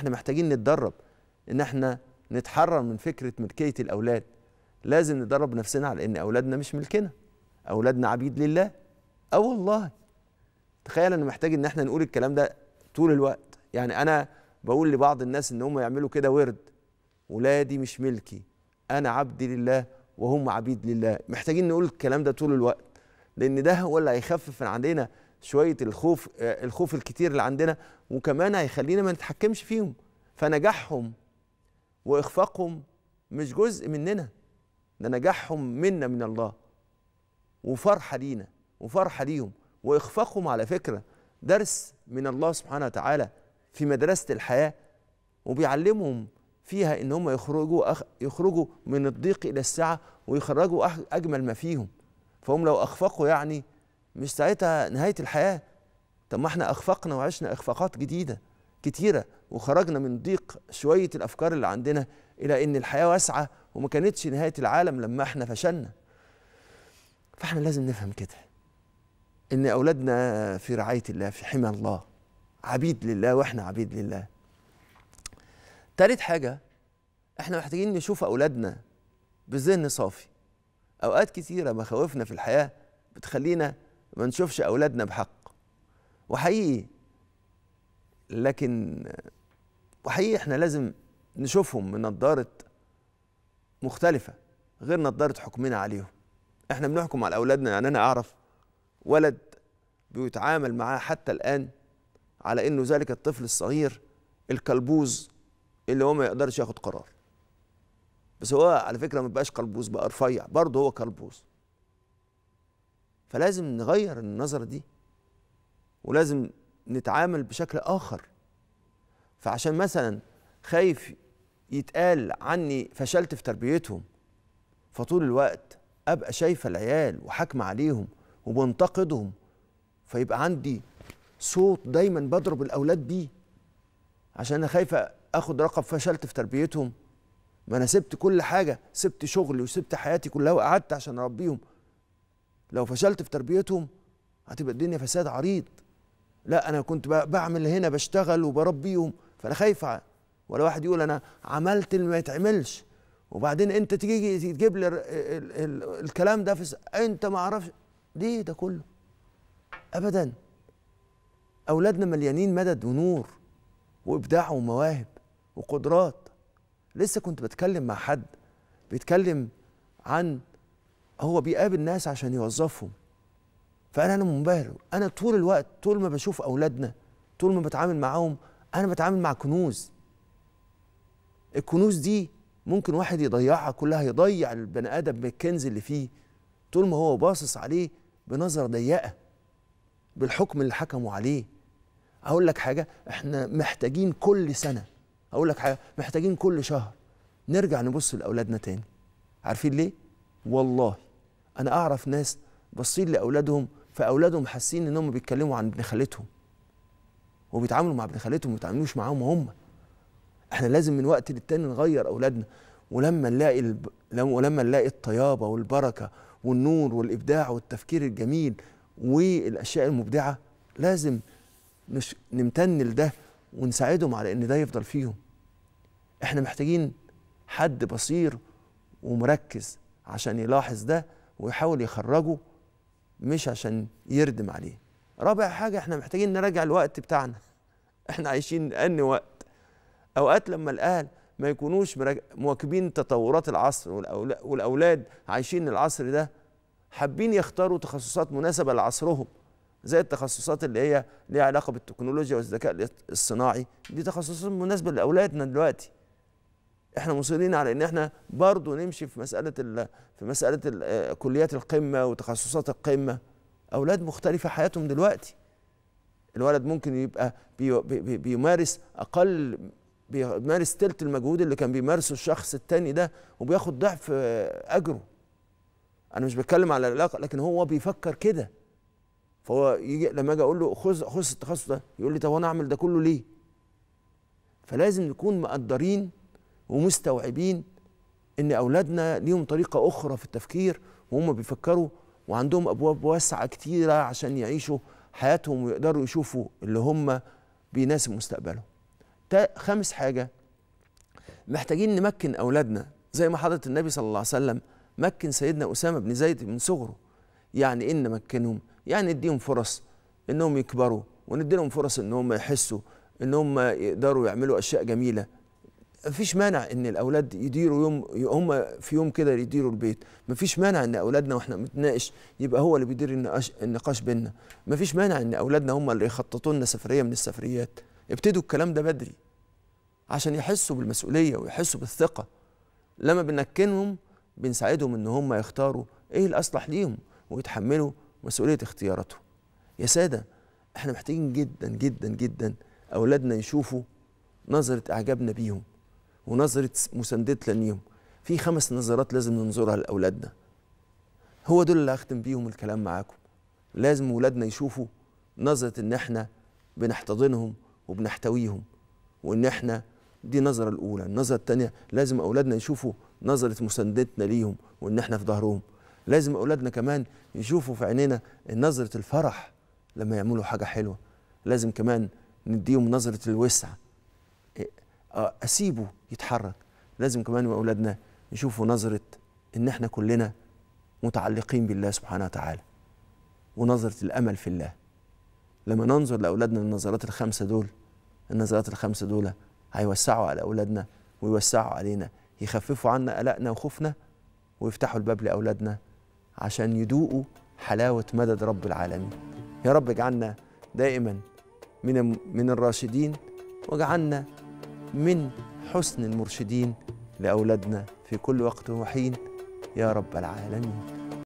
إحنا محتاجين نتدرب ان إحنا نتحرر من فكرة ملكية الأولاد. لازم ندرب نفسنا على إن أولادنا مش ملكنا. أولادنا عبيد لله. أه والله. تخيل أنا محتاج إن إحنا نقول الكلام ده طول الوقت. يعني أنا بقول لبعض الناس إن هم يعملوا كده ورد. ولادي مش ملكي. أنا عبد لله وهم عبيد لله. محتاجين نقول الكلام ده طول الوقت. لأن ده هو اللي هيخفف عندنا شوية الخوف آه، الخوف الكتير اللي عندنا وكمان هيخلينا ما نتحكمش فيهم. فنجاحهم وإخفاقهم مش جزء مننا ده نجاحهم منا من الله. وفرحة لينا وفرحة ليهم وإخفاقهم على فكرة درس من الله سبحانه وتعالى في مدرسة الحياة وبيعلمهم فيها إن هم يخرجوا أخ يخرجوا من الضيق إلى السعه ويخرجوا أجمل ما فيهم. فهم لو أخفقوا يعني مش ساعتها نهاية الحياة. طب ما إحنا أخفقنا وعشنا إخفاقات جديدة كتيرة وخرجنا من ضيق شوية الأفكار اللي عندنا إلى إن الحياة واسعة وما كانتش نهاية العالم لما إحنا فشلنا. فاحنا لازم نفهم كده إن أولادنا في رعاية الله في حمى الله عبيد لله وإحنا عبيد لله. تالت حاجة إحنا محتاجين نشوف أولادنا بذهن صافي. أوقات كتيرة مخاوفنا في الحياة بتخلينا ما نشوفش أولادنا بحق. وحقيقي لكن وحقيقي إحنا لازم نشوفهم من نظارة مختلفة غير نظارة حكمنا عليهم. إحنا بنحكم على أولادنا يعني أنا أعرف ولد بيتعامل معاه حتى الآن على إنه ذلك الطفل الصغير الكلبوز اللي هو ما يقدرش ياخد قرار. بس هو على فكرة ما بقاش قلبوز بقى رفيع برضه هو كلبوز فلازم نغير النظرة دي ولازم نتعامل بشكل آخر. فعشان مثلا خايف يتقال عني فشلت في تربيتهم فطول الوقت أبقى شايفه العيال وحاكمة عليهم وبنتقدهم فيبقى عندي صوت دايما بضرب الأولاد بيه. عشان أنا خايفه آخد رقم فشلت في تربيتهم. ما أنا سبت كل حاجة سبت شغلي وسبت حياتي كلها وقعدت عشان أربيهم. لو فشلت في تربيتهم هتبقى الدنيا فساد عريض. لا أنا كنت بعمل هنا بشتغل وبربيهم فأنا خايف ولا واحد يقول أنا عملت اللي ما يتعملش. وبعدين أنت تيجي تجيب لي ال- ال- ال- الكلام ده في. أنت ما أعرفش. ليه ده كله؟ ابدا. أولادنا مليانين مدد ونور وإبداع ومواهب وقدرات. لسه كنت بتكلم مع حد بيتكلم عن هو بيقابل ناس عشان يوظفهم. فأنا أنا منبهر. أنا طول الوقت طول ما بشوف أولادنا طول ما بتعامل معاهم أنا بتعامل مع كنوز. الكنوز دي ممكن واحد يضيعها كلها يضيع البني آدم بالكنز اللي فيه. طول ما هو باصص عليه بنظرة ضيقة بالحكم اللي حكموا عليه. أقول لك حاجة إحنا محتاجين كل سنة أقول لك حاجة محتاجين كل شهر نرجع نبص لأولادنا تاني. عارفين ليه؟ والله. أنا أعرف ناس باصين لأولادهم فأولادهم حاسين إنهم بيتكلموا عن ابن خالتهم. وبيتعاملوا مع ابن خالتهم ما بيتعاملوش معاهم هم. إحنا لازم من وقت للتاني نغير أولادنا. ولما نلاقي الب... لما- ولما نلاقي الطيابة والبركة والنور والإبداع والتفكير الجميل والأشياء المبدعة لازم نش... نمتن لده ونساعدهم على إن ده يفضل فيهم. إحنا محتاجين حد بصير ومركز عشان يلاحظ ده ويحاول يخرجه مش عشان يردم عليه. رابع حاجة إحنا محتاجين نراجع الوقت بتاعنا. إحنا عايشين أن وقت. أوقات لما الأهل ما يكونوش مواكبين تطورات العصر والأولا- والأولاد عايشين العصر ده حابين يختاروا تخصصات مناسبة لعصرهم زي التخصصات اللي هي ليها علاقة بالتكنولوجيا والذكاء الصناعي. دي تخصصات مناسبة لأولادنا دلوقتي. إحنا مصرين على ان إحنا برضو نمشي في مسألة ال في مسألة ال- آه، كليات القمة وتخصصات القمة. أولاد مختلفة حياتهم دلوقتي. الولد ممكن يبقى بي بي بيمارس أقل بيمارس تلت المجهود اللي كان بيمارسه الشخص التاني ده وبياخد ضعف آه، أجره. أنا مش بتكلم على العلاقة لكن هو بيفكر كده. فهو يجي لما أجي أقول له خذ خذ التخصص ده يقول لي طب أنا أعمل ده كله ليه؟ فلازم نكون مقدرين ومستوعبين إن أولادنا ليهم طريقة أخرى في التفكير وهم بيفكروا وعندهم أبواب واسعة كتيرة عشان يعيشوا حياتهم ويقدروا يشوفوا اللي هم بيناسب مستقبلهم. خامس حاجة محتاجين نمكن أولادنا. زي ما حضرة النبي صلى الله عليه وسلم مكن سيدنا أسامة بن زيد من صغره. يعني إيه نمكنهم؟ يعني نديهم فرص إنهم يكبروا وندي لهم فرص إن هم يحسوا إن هم يقدروا يعملوا أشياء جميلة. مفيش مانع إن الأولاد يديروا يوم هم في يوم كده يديروا البيت. مفيش مانع إن أولادنا وإحنا بنتناقش يبقى هو اللي بيدير النقاش النقاش بينا. مفيش مانع إن أولادنا هم اللي يخططوا لنا سفرية من السفريات. ابتدوا الكلام ده بدري عشان يحسوا بالمسؤولية ويحسوا بالثقة. لما بنكنهم بنساعدهم إن هم يختاروا إيه الأصلح ليهم ويتحملوا مسؤولية اختياراتهم. يا سادة إحنا محتاجين جدا جدا جدا أولادنا يشوفوا نظرة إعجابنا بيهم. ونظرة مساندتنا ليهم في خمس نظرات لازم ننظرها لأولادنا. هو دول اللي هختم بيهم الكلام معاكم. لازم ولادنا يشوفوا نظرة إن إحنا بنحتضنهم وبنحتويهم وإن إحنا دي النظرة الأولى، النظرة الثانية لازم أولادنا يشوفوا نظرة مساندتنا ليهم وإن إحنا في ظهرهم، لازم أولادنا كمان يشوفوا في عينينا نظرة الفرح لما يعملوا حاجة حلوة، لازم كمان نديهم نظرة الوسع. آه، أسيبه يتحرك، لازم كمان أولادنا يشوفوا نظرة إن إحنا كلنا متعلقين بالله سبحانه وتعالى ونظرة الأمل في الله. لما ننظر لأولادنا النظرات الخمسة دول النظرات الخمسة دول هيوسعوا على أولادنا ويوسعوا علينا يخففوا عنا قلقنا وخوفنا ويفتحوا الباب لأولادنا عشان يدوقوا حلاوة مدد رب العالمين يا رب اجعلنا دائما من من الراشدين واجعلنا من حسن المرشدين لأولادنا في كل وقت وحين يا رب العالمين.